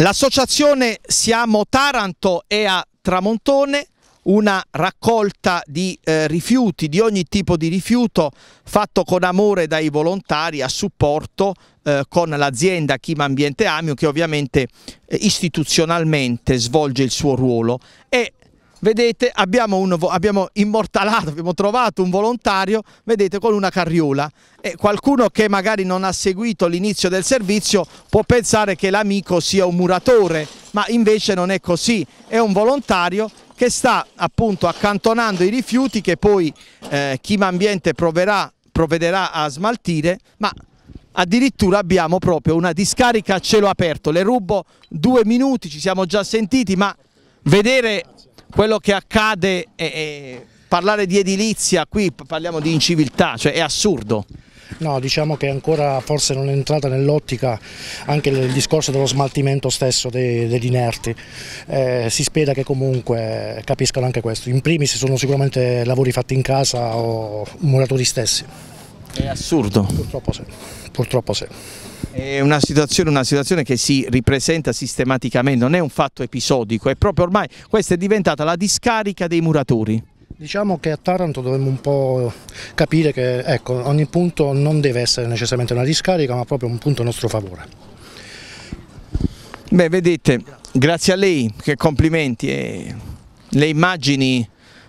L'associazione Siamo Taranto è a Tramontone una raccolta di eh, rifiuti, di ogni tipo di rifiuto fatto con amore dai volontari a supporto eh, con l'azienda Chima Ambiente Amio che ovviamente eh, istituzionalmente svolge il suo ruolo. E vedete abbiamo, un, abbiamo, immortalato, abbiamo trovato un volontario, vedete con una carriola. E qualcuno che magari non ha seguito l'inizio del servizio può pensare che l'amico sia un muratore, ma invece non è così, è un volontario che sta appunto accantonando i rifiuti che poi eh, Chima Ambiente proverà, provvederà a smaltire, ma addirittura abbiamo proprio una discarica a cielo aperto, le rubo due minuti, ci siamo già sentiti, ma vedere quello che accade e, e parlare di edilizia, qui parliamo di inciviltà, cioè è assurdo. No, diciamo che ancora forse non è entrata nell'ottica anche il discorso dello smaltimento stesso dei, degli inerti. Eh, si spera che comunque capiscano anche questo. In primis sono sicuramente lavori fatti in casa o muratori stessi. È assurdo. Purtroppo sì. Purtroppo sì. È una situazione, una situazione, che si ripresenta sistematicamente, non è un fatto episodico, è proprio ormai questa è diventata la discarica dei muratori. Diciamo che a Taranto dovremmo un po' capire che ecco, ogni punto non deve essere necessariamente una discarica ma proprio un punto a nostro favore. Beh vedete, grazie a lei, che complimenti, e le immagini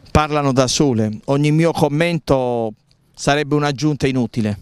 parlano da sole, ogni mio commento sarebbe un'aggiunta inutile.